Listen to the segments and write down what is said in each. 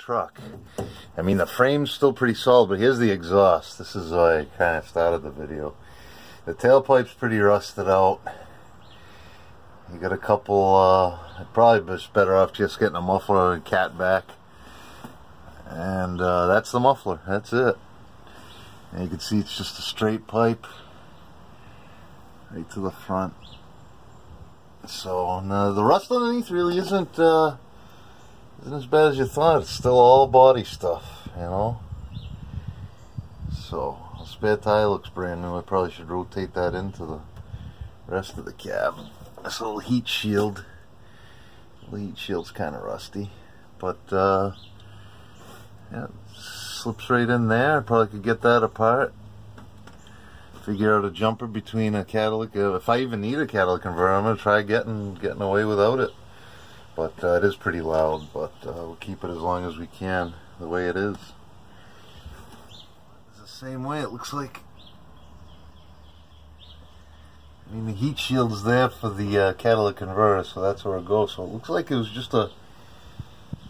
truck. I mean, the frame's still pretty solid, but here's the exhaust. This is why I kind of started the video. The tailpipe's pretty rusted out. You got a couple, uh, probably just better off just getting a muffler and cat back. And uh, that's the muffler, that's it. And you can see it's just a straight pipe right to the front. So uh, the rust underneath really isn't uh, isn't as bad as you thought. It's still all body stuff, you know. So the spare tire looks brand new. I probably should rotate that into the rest of the cab. This little heat shield. The heat shield's kind of rusty, but uh, yeah, slips right in there. I probably could get that apart figure out a jumper between a catalytic. Uh, if I even need a catalytic converter, I'm gonna try getting getting away without it. But uh, it is pretty loud. But uh, we'll keep it as long as we can the way it is. It's the same way. It looks like. I mean, the heat shield's there for the uh, catalytic converter, so that's where it goes. So it looks like it was just a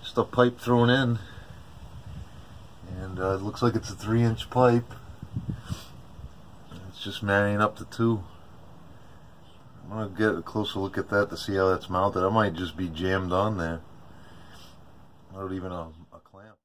just a pipe thrown in, and uh, it looks like it's a three-inch pipe it's just marrying up the two. I'm going to get a closer look at that to see how that's mounted. I might just be jammed on there. Not even a, a clamp.